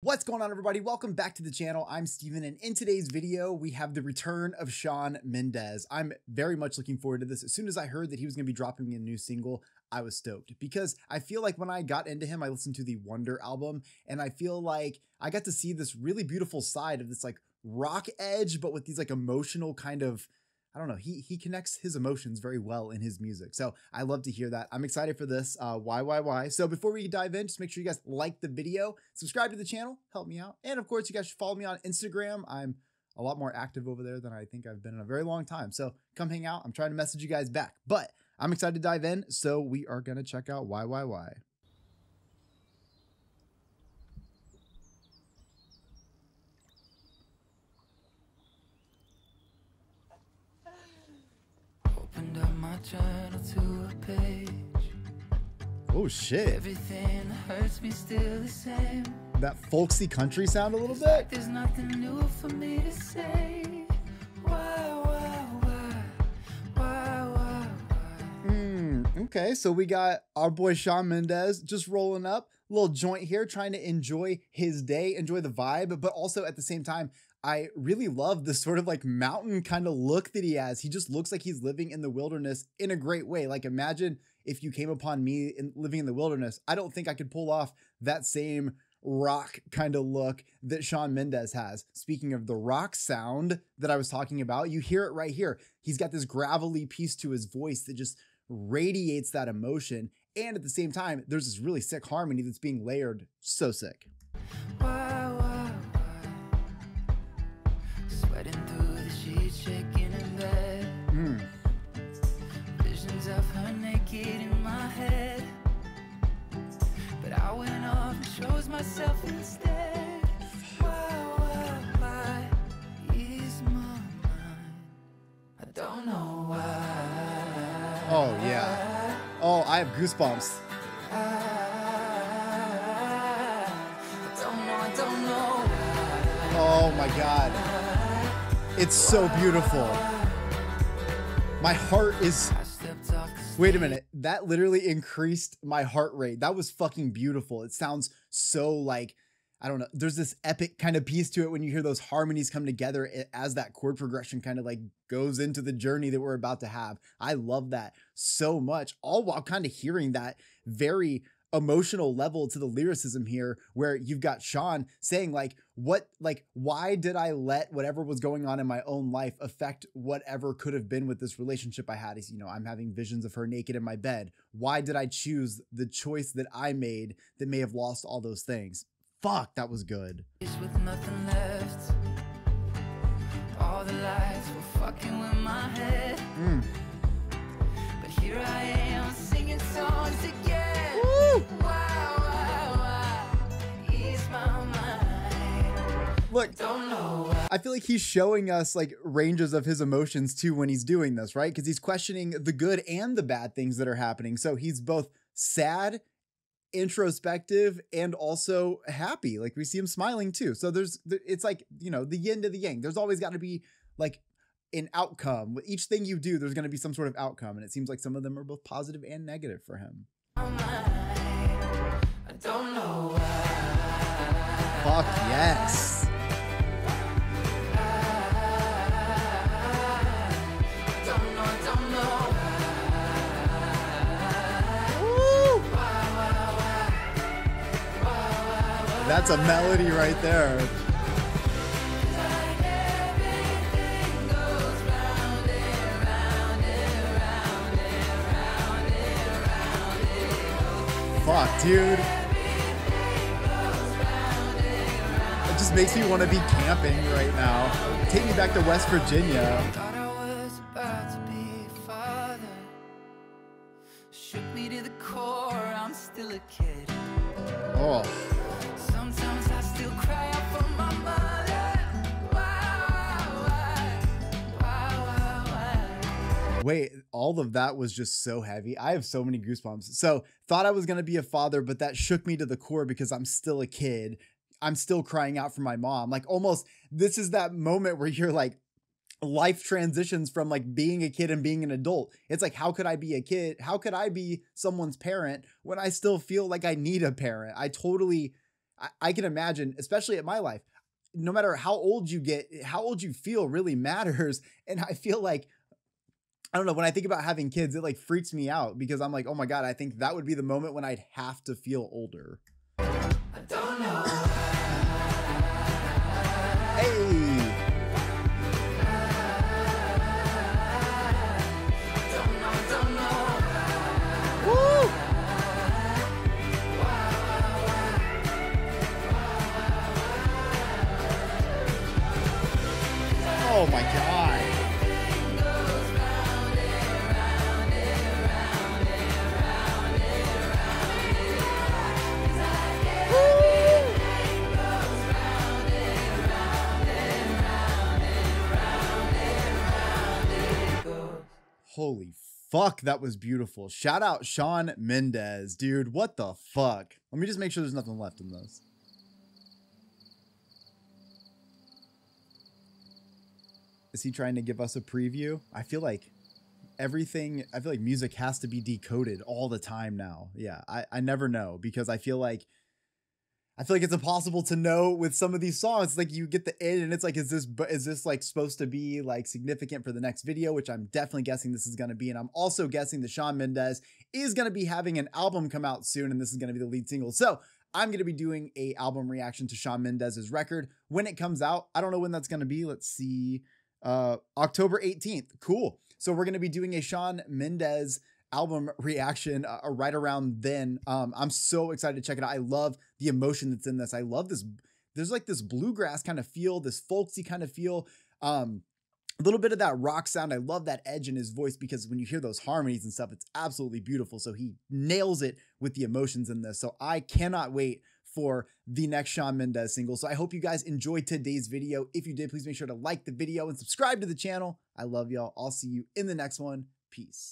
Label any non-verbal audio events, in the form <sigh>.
What's going on everybody? Welcome back to the channel. I'm Steven and in today's video we have the return of Shawn Mendes. I'm very much looking forward to this. As soon as I heard that he was going to be dropping a new single, I was stoked because I feel like when I got into him, I listened to the Wonder album and I feel like I got to see this really beautiful side of this like rock edge, but with these like emotional kind of I don't know. He he connects his emotions very well in his music. So I love to hear that. I'm excited for this. Uh, why why why? So before we dive in, just make sure you guys like the video, subscribe to the channel, help me out, and of course you guys should follow me on Instagram. I'm a lot more active over there than I think I've been in a very long time. So come hang out. I'm trying to message you guys back, but I'm excited to dive in. So we are gonna check out why why why. Opened up my journal to a page. Oh shit. Everything that hurts me still the same. That folksy country sound a little It's like bit. there's nothing new for me to say. Why, why, why, why, why, why? Mm, okay, so we got our boy Shawn Mendes just rolling up, little joint here, trying to enjoy his day, enjoy the vibe, but also at the same time, I really love this sort of like mountain kind of look that he has. He just looks like he's living in the wilderness in a great way. Like imagine if you came upon me in, living in the wilderness. I don't think I could pull off that same rock kind of look that Shawn Mendes has. Speaking of the rock sound that I was talking about, you hear it right here. He's got this gravelly piece to his voice that just radiates that emotion. And at the same time, there's this really sick harmony that's being layered. So sick. Myself instead. Why, is my mind? I don't know why. Oh, yeah. Oh, I have goosebumps. I don't know, I don't know why. Oh my God. It's so beautiful. My heart is. Wait a minute. That literally increased my heart rate. That was fucking beautiful. It sounds so like, I don't know. There's this epic kind of piece to it when you hear those harmonies come together as that chord progression kind of like goes into the journey that we're about to have. I love that so much, all while kind of hearing that very emotional level to the lyricism here where you've got Shawn saying like what like why did I let whatever was going on in my own life affect whatever could have been with this relationship I had? He's, you know I'm having visions of her naked in my bed. Why did I choose the choice that I made that may have lost all those things? Fuck that was good. With look. I feel like he's showing us like ranges of his emotions too when he's doing this, right? Because he's questioning the good and the bad things that are happening. So he's both sad, introspective, and also happy. Like we see him smiling too. So there's, it's like, you know, the yin to the yang. There's always got to be like an outcome. With each thing you do, there's going to be some sort of outcome. And it seems like some of them are both positive and negative for him. Fuck yes. That's a melody right there. Fuck, dude. It just makes me want to be camping right now. Take me back to West Virginia. Thought wait, all of that was just so heavy. I have so many goosebumps. So, thought I was going to be a father, but that shook me to the core because I'm still a kid. I'm still crying out for my mom. Like, almost, this is that moment where you're like, life transitions from like being a kid and being an adult. It's like, how could I be a kid? How could I be someone's parent when I still feel like I need a parent? I totally, I, I can imagine, especially at my life, no matter how old you get, how old you feel really <laughs> matters. And I feel like I don't know. When I think about having kids, it like freaks me out because I'm like, oh my God, I think that would be the moment when I'd have to feel older. Hey. Holy fuck, that was beautiful. Shout out Shawn Mendes, dude. What the fuck? Let me just make sure there's nothing left in this. Is he trying to give us a preview? I feel like everything, I feel like music has to be decoded all the time now. Yeah, I, I never know because I feel like I feel like it's impossible to know with some of these songs. Like you get the end and it's like, is this is this like supposed to be like significant for the next video? Which I'm definitely guessing this is going to be, and I'm also guessing that Shawn Mendes is going to be having an album come out soon, and this is going to be the lead single. So I'm going to be doing a album reaction to Shawn Mendes's record when it comes out. I don't know when that's going to be. Let's see, uh, October 18th. Cool. So we're going to be doing a Shawn Mendes album reaction uh, uh, right around then. Um, I'm so excited to check it out. I love the emotion that's in this. I love this. There's like this bluegrass kind of feel, this folksy kind of feel. Um, a little bit of that rock sound. I love that edge in his voice because when you hear those harmonies and stuff, it's absolutely beautiful. So he nails it with the emotions in this. So I cannot wait for the next Shawn Mendes single. So I hope you guys enjoyed today's video. If you did, please make sure to like the video and subscribe to the channel. I love y'all. I'll see you in the next one. Peace.